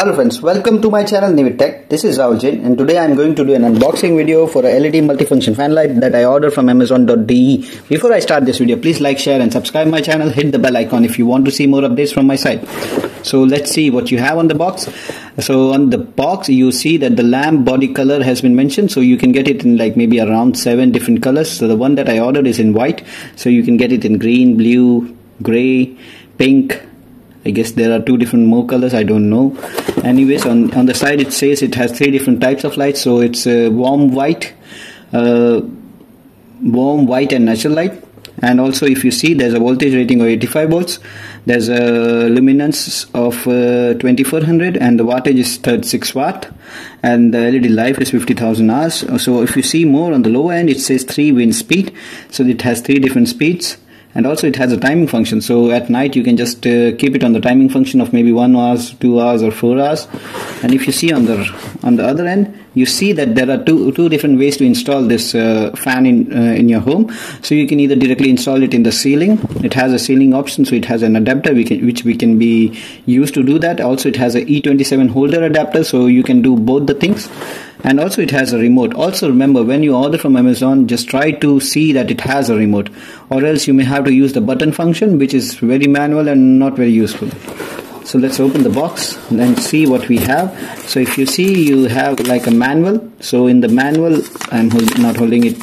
Hello friends, welcome to my channel NividTech. This is Rahul Jain and today I am going to do an unboxing video for a LED multifunction fan light that I ordered from amazon.de. Before I start this video, please like, share and subscribe my channel. Hit the bell icon if you want to see more updates from my site. So let's see what you have on the box. So on the box you see that the lamp body color has been mentioned so you can get it in like maybe around 7 different colors. So the one that I ordered is in white so you can get it in green, blue, gray, pink, I guess there are two different more colors I don't know. Anyways on on the side it says it has three different types of lights so it's uh, warm white uh, warm white and natural light. And also if you see there's a voltage rating of 85 volts there's a luminance of uh, 2400 and the wattage is 36 watt and the LED life is 50,000 hours. So if you see more on the lower end it says 3 wind speed. So it has three different speeds and also it has a timing function. So at night you can just uh, keep it on the timing function of maybe one hours two hours or four hours. And if you see on the on the other end you see that there are two two different ways to install this uh, fan in uh, in your home. So you can either directly install it in the ceiling. It has a ceiling option so it has an adapter we can, which we can be used to do that. Also it has a E27 holder adapter so you can do both the things and also it has a remote. Also remember when you order from amazon just try to see that it has a remote. Or else you may have to use the button function which is very manual and not very useful. So let's open the box and see what we have. So if you see you have like a manual. So in the manual i'm hold, not holding it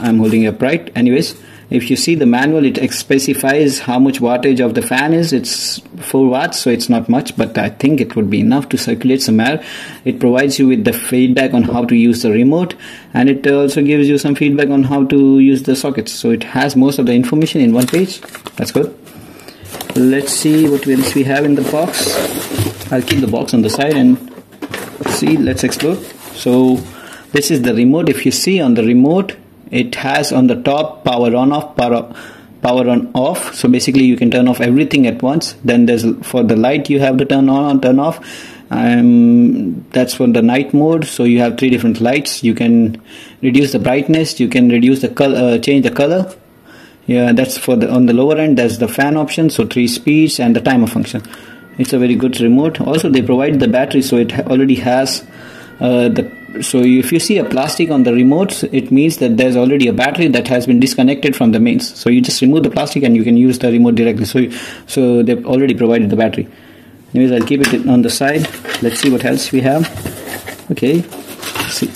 i'm holding it upright. Anyways if you see the manual it specifies how much wattage of the fan is. It's 4 watts so it's not much but I think it would be enough to circulate some air. It provides you with the feedback on how to use the remote and it also gives you some feedback on how to use the sockets. So it has most of the information in one page. That's good. Let's see what else we have in the box. I'll keep the box on the side and see. Let's explore. So this is the remote. If you see on the remote it has on the top power on off power power on off. So basically you can turn off everything at once. Then there's for the light you have to turn on and turn off. Um, that's for the night mode. So you have three different lights. You can reduce the brightness. You can reduce the color uh, change the color. Yeah that's for the on the lower end there's the fan option. So three speeds and the timer function. It's a very good remote. Also they provide the battery so it already has uh, the so if you see a plastic on the remote it means that there's already a battery that has been disconnected from the mains. So you just remove the plastic and you can use the remote directly. So so they've already provided the battery. Anyways I'll keep it on the side. Let's see what else we have. Okay. See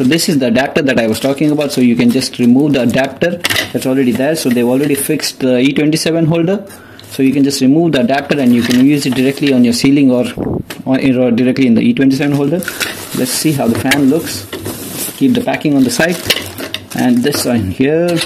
so this is the adapter that I was talking about. So you can just remove the adapter that's already there. So they've already fixed the E27 holder so you can just remove the adapter and you can use it directly on your ceiling or, or, or directly in the E27 holder. Let's see how the fan looks. Keep the packing on the side. And this one here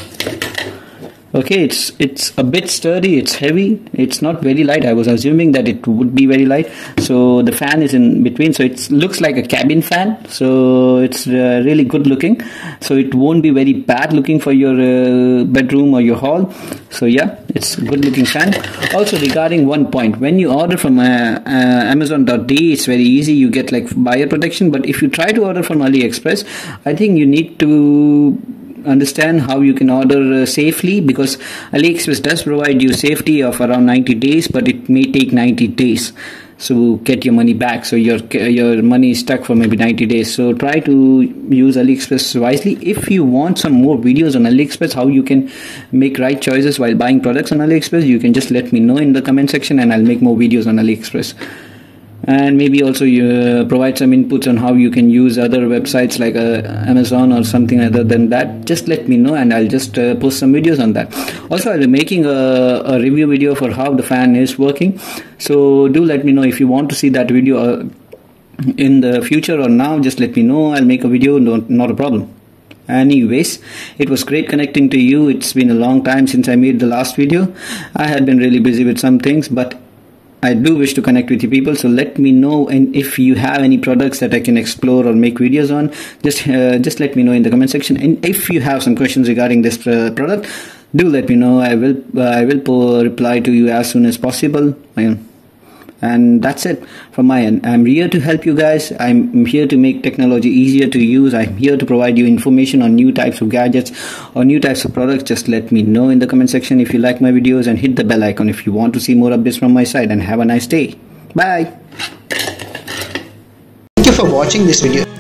okay it's it's a bit sturdy it's heavy it's not very light. I was assuming that it would be very light. So the fan is in between so it looks like a cabin fan so it's uh, really good looking. So it won't be very bad looking for your uh, bedroom or your hall. So yeah it's good looking fan. Also regarding one point when you order from uh, uh amazon.de it's very easy you get like buyer protection but if you try to order from aliexpress i think you need to understand how you can order uh, safely because AliExpress does provide you safety of around 90 days but it may take 90 days so get your money back. So your your money is stuck for maybe 90 days. So try to use aliexpress wisely. If you want some more videos on aliexpress how you can make right choices while buying products on aliexpress you can just let me know in the comment section and i'll make more videos on aliexpress and maybe also you uh, provide some inputs on how you can use other websites like uh, Amazon or something other than that. Just let me know and I'll just uh, post some videos on that. Also I'll be making a, a, review video for how the fan is working. So do let me know if you want to see that video uh, in the future or now. Just let me know. I'll make a video. No, not a problem. Anyways it was great connecting to you. It's been a long time since i made the last video. I had been really busy with some things but I do wish to connect with you people so let me know and if you have any products that I can explore or make videos on just uh, just let me know in the comment section. And if you have some questions regarding this uh, product do let me know. I will uh, I will reply to you as soon as possible and that's it from my end. I'm here to help you guys. I'm here to make technology easier to use. I'm here to provide you information on new types of gadgets or new types of products. Just let me know in the comment section if you like my videos and hit the bell icon if you want to see more updates from my side. And have a nice day. Bye. Thank you for watching this video.